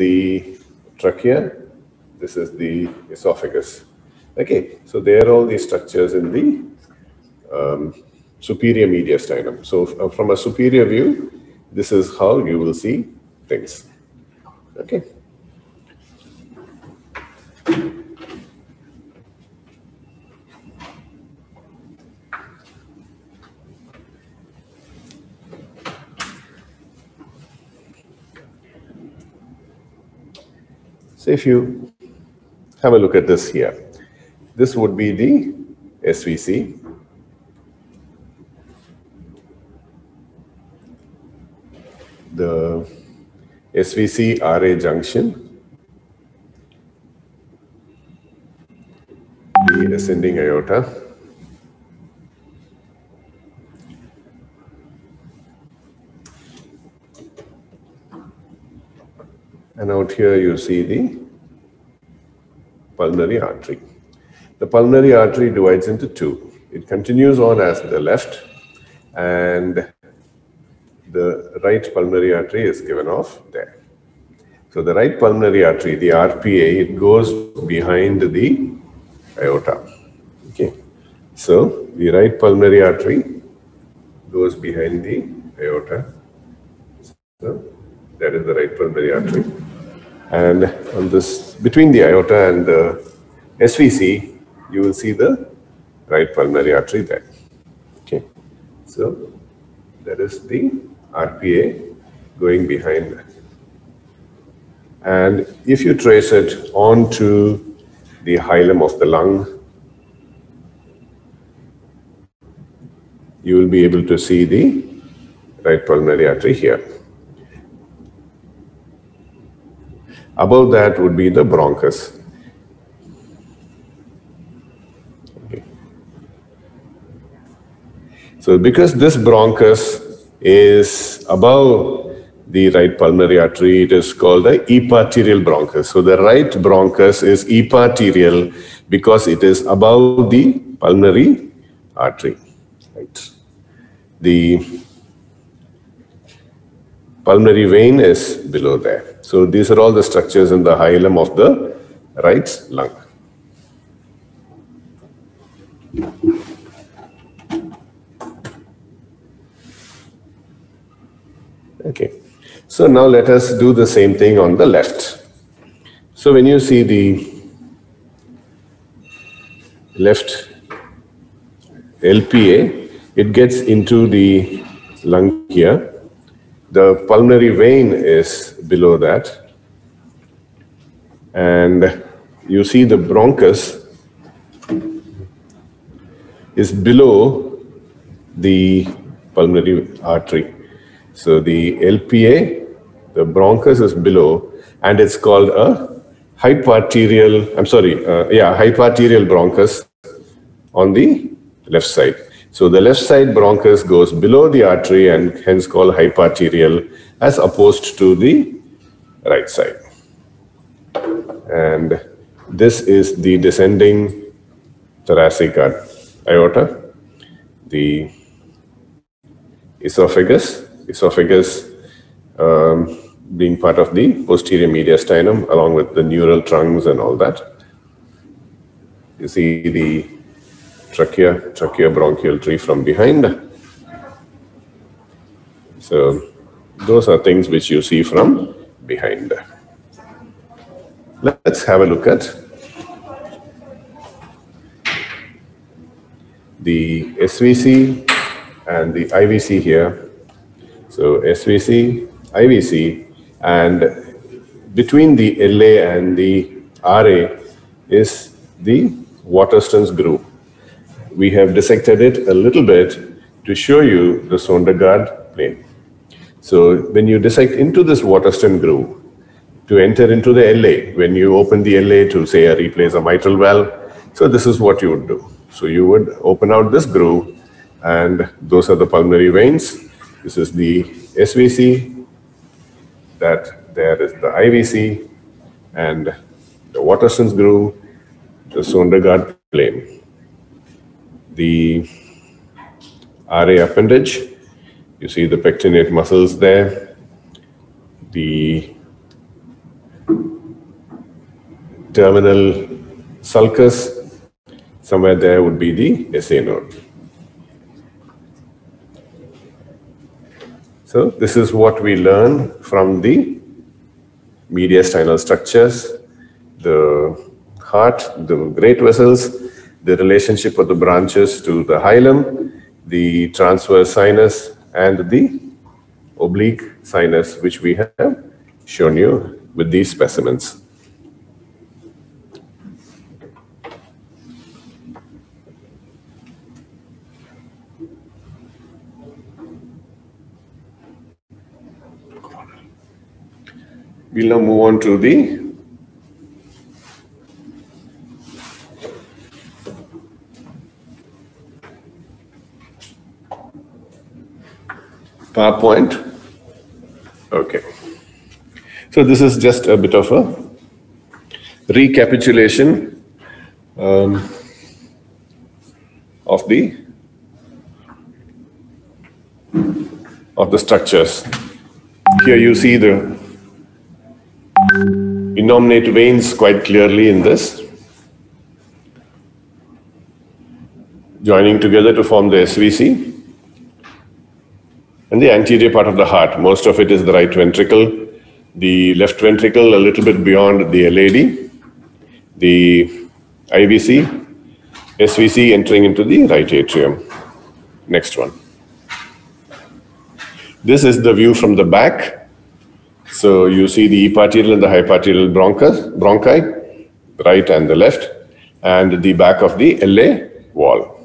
the trachea, this is the esophagus. Okay, so they are all the structures in the um, superior mediastinum. So uh, from a superior view, this is how you will see things. Okay. If you have a look at this here, this would be the SVC. The SVC RA junction. The ascending aorta. And out here you see the pulmonary artery. The pulmonary artery divides into two. It continues on as the left and the right pulmonary artery is given off there. So the right pulmonary artery, the RPA, it goes behind the aorta. Okay. So the right pulmonary artery goes behind the aorta. So that is the right pulmonary artery. And on this, between the aorta and the SVC, you will see the right pulmonary artery there. Okay. So that is the RPA going behind. And if you trace it onto the hilum of the lung, you will be able to see the right pulmonary artery here. Above that would be the bronchus. Okay. So because this bronchus is above the right pulmonary artery, it is called the eparterial bronchus. So the right bronchus is eparterial because it is above the pulmonary artery. Right. The pulmonary vein is below there. So these are all the structures in the hilum of the right lung. Okay. So now let us do the same thing on the left. So when you see the left LPA, it gets into the lung here. The pulmonary vein is below that. And you see the bronchus is below the pulmonary artery. So the LPA, the bronchus is below, and it's called a hyparterial, I'm sorry, uh, yeah, hyparterial bronchus on the left side. So the left side bronchus goes below the artery and hence called hyparterial as opposed to the right side. And this is the descending thoracic aorta, the esophagus, esophagus um, being part of the posterior mediastinum along with the neural trunks and all that. You see the trachea, tracheobronchial tree from behind. So those are things which you see from behind. Let's have a look at the SVC and the IVC here. So SVC, IVC, and between the LA and the RA is the Waterston's groove. We have dissected it a little bit to show you the Sondergaard plane. So when you dissect into this Waterston groove, to enter into the LA, when you open the LA to say a replace a mitral valve, so this is what you would do. So you would open out this groove and those are the pulmonary veins. This is the SVC, that there is the IVC and the Waterston's groove, the Sondergaard plane. The RA appendage, you see the pectinate muscles there. The terminal sulcus. Somewhere there would be the SA node. So this is what we learn from the mediastinal structures, the heart, the great vessels, the relationship of the branches to the hilum, the transverse sinus, and the oblique sinus, which we have shown you with these specimens. We'll now move on to the PowerPoint. Okay. So this is just a bit of a recapitulation um, of the of the structures. Here you see the innominate veins quite clearly in this, joining together to form the SVC. And the anterior part of the heart, most of it is the right ventricle, the left ventricle a little bit beyond the LAD, the IVC, SVC entering into the right atrium. Next one. This is the view from the back. So you see the eparterial and the hyparterial bronchus, bronchi, right and the left, and the back of the LA wall.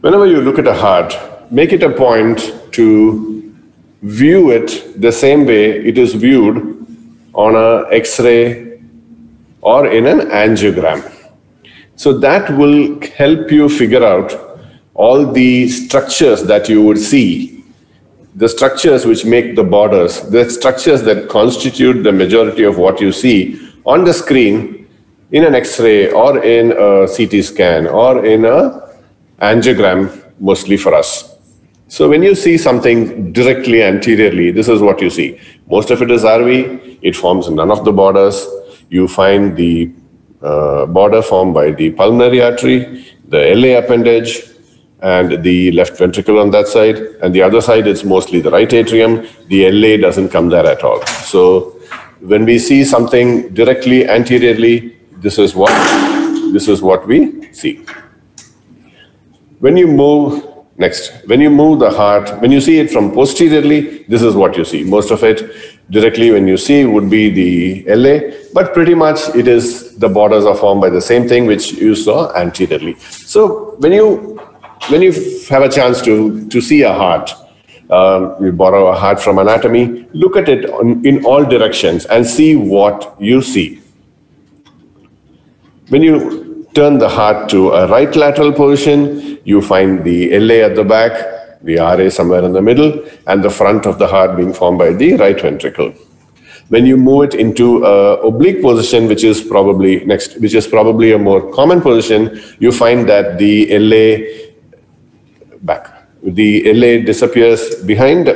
Whenever you look at a heart, make it a point to view it the same way it is viewed on a X-ray or in an angiogram. So that will help you figure out all the structures that you would see, the structures which make the borders, the structures that constitute the majority of what you see on the screen in an X-ray or in a CT scan or in a angiogram mostly for us. So when you see something directly anteriorly, this is what you see. Most of it is RV. It forms none of the borders. You find the uh, border formed by the pulmonary artery, the LA appendage, and the left ventricle on that side. And the other side, it's mostly the right atrium. The LA doesn't come there at all. So when we see something directly anteriorly, this is what this is what we see. When you move, next, when you move the heart, when you see it from posteriorly, this is what you see. Most of it directly when you see would be the LA, but pretty much it is the borders are formed by the same thing which you saw anteriorly. So when you when you have a chance to to see a heart, um, you borrow a heart from anatomy, look at it on, in all directions and see what you see. When you turn the heart to a right lateral position, you find the LA at the back, the RA somewhere in the middle, and the front of the heart being formed by the right ventricle. When you move it into a oblique position, which is probably next, which is probably a more common position, you find that the LA back, the LA disappears behind.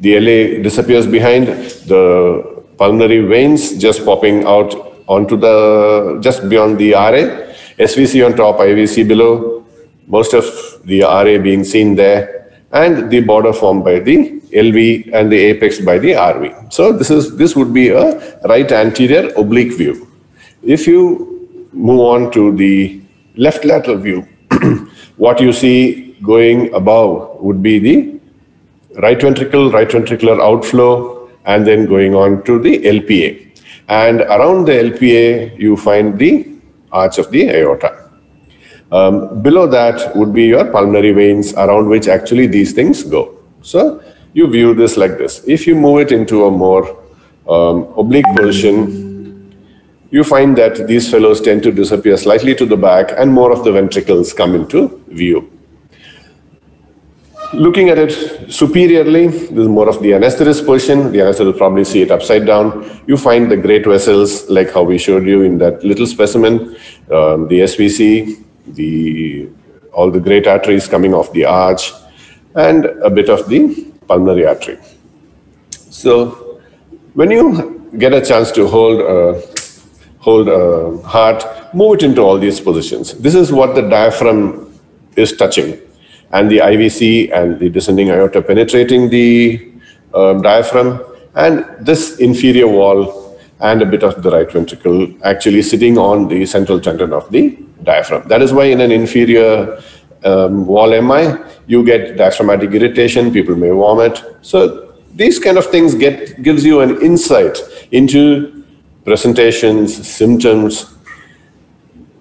The LA disappears behind the pulmonary veins, just popping out onto the just beyond the RA SVC on top, IVC below, most of the RA being seen there, and the border formed by the LV and the apex by the RV. So this is this would be a right anterior oblique view. If you move on to the left lateral view, what you see going above would be the right ventricle, right ventricular outflow, and then going on to the LPA. And around the LPA, you find the arch of the aorta. Um, below that would be your pulmonary veins around which actually these things go. So you view this like this. If you move it into a more um, oblique position, you find that these fellows tend to disappear slightly to the back and more of the ventricles come into view. Looking at it superiorly, this is more of the anesthetist position. The anesthetist will probably see it upside down. You find the great vessels, like how we showed you in that little specimen, um, the SVC, the all the great arteries coming off the arch, and a bit of the pulmonary artery. So when you get a chance to hold a, hold a heart, move it into all these positions. This is what the diaphragm is touching. And the IVC and the descending aorta penetrating the um, diaphragm, and this inferior wall and a bit of the right ventricle actually sitting on the central tendon of the diaphragm. That is why in an inferior um, wall MI, you get diaphragmatic irritation, people may vomit. So these kind of things get gives you an insight into presentations, symptoms,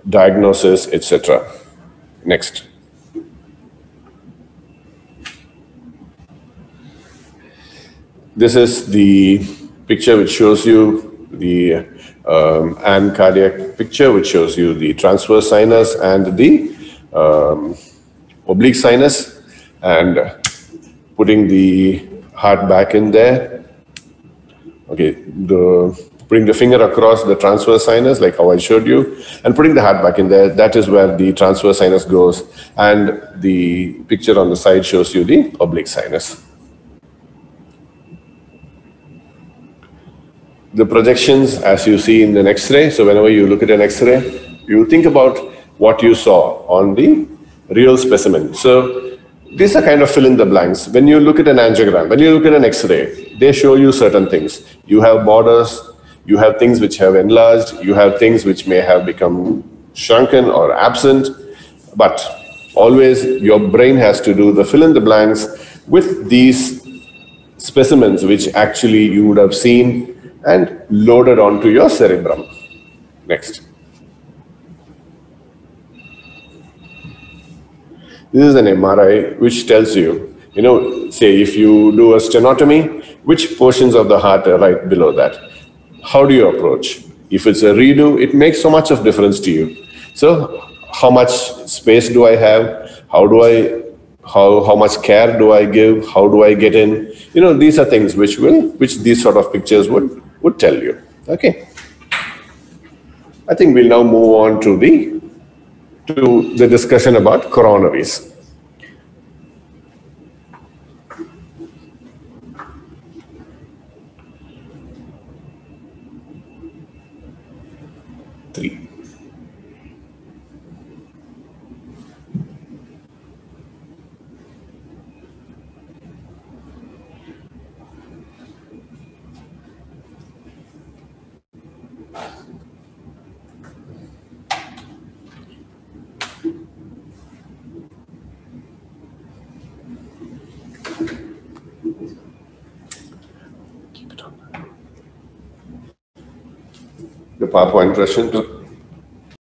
diagnosis, etc. Next. This is the picture which shows you the um, and cardiac picture, which shows you the transverse sinus and the um, oblique sinus, and putting the heart back in there. Okay, the bring the finger across the transverse sinus, like how I showed you, and putting the heart back in there. That is where the transverse sinus goes, and the picture on the side shows you the oblique sinus. The projections as you see in the X-ray. So whenever you look at an X-ray, you think about what you saw on the real specimen. So these are kind of fill in the blanks. When you look at an angiogram, when you look at an X-ray, they show you certain things. You have borders, you have things which have enlarged, you have things which may have become shrunken or absent, but always your brain has to do the fill in the blanks with these specimens which actually you would have seen and loaded onto your cerebrum. Next. This is an MRI which tells you, you know, say if you do a sternotomy, which portions of the heart are right below that. How do you approach? If it's a redo, it makes so much of difference to you. So how much space do I have? How do I how, how much care do I give? How do I get in? You know, these are things which will, which these sort of pictures would would tell you. Okay. I think we'll now move on to the to the discussion about coronaries. PowerPoint version.